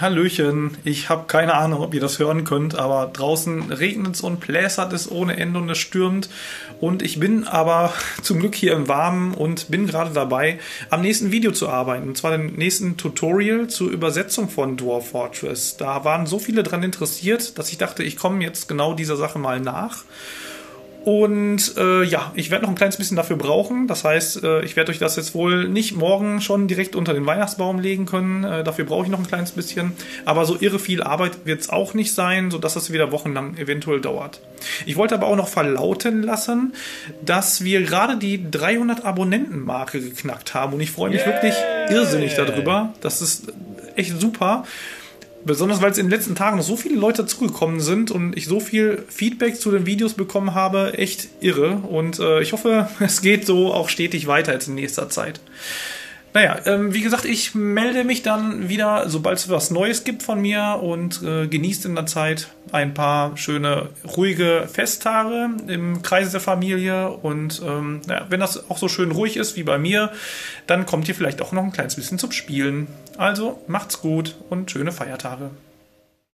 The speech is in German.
Hallöchen, ich habe keine Ahnung, ob ihr das hören könnt, aber draußen regnet es und pläsert es ohne Ende und es stürmt. Und ich bin aber zum Glück hier im Warmen und bin gerade dabei, am nächsten Video zu arbeiten. Und zwar dem nächsten Tutorial zur Übersetzung von Dwarf Fortress. Da waren so viele dran interessiert, dass ich dachte, ich komme jetzt genau dieser Sache mal nach. Und äh, ja, ich werde noch ein kleines bisschen dafür brauchen. Das heißt, äh, ich werde euch das jetzt wohl nicht morgen schon direkt unter den Weihnachtsbaum legen können. Äh, dafür brauche ich noch ein kleines bisschen. Aber so irre viel Arbeit wird es auch nicht sein, sodass das wieder wochenlang eventuell dauert. Ich wollte aber auch noch verlauten lassen, dass wir gerade die 300 Abonnenten-Marke geknackt haben. Und ich freue mich yeah. wirklich irrsinnig darüber. Das ist echt super. Besonders weil es in den letzten Tagen noch so viele Leute dazugekommen sind und ich so viel Feedback zu den Videos bekommen habe, echt irre. Und äh, ich hoffe, es geht so auch stetig weiter jetzt in nächster Zeit. Naja, ähm, wie gesagt, ich melde mich dann wieder, sobald es was Neues gibt von mir und äh, genießt in der Zeit ein paar schöne, ruhige Festtage im Kreise der Familie. Und ähm, naja, wenn das auch so schön ruhig ist wie bei mir, dann kommt ihr vielleicht auch noch ein kleines bisschen zum Spielen. Also macht's gut und schöne Feiertage.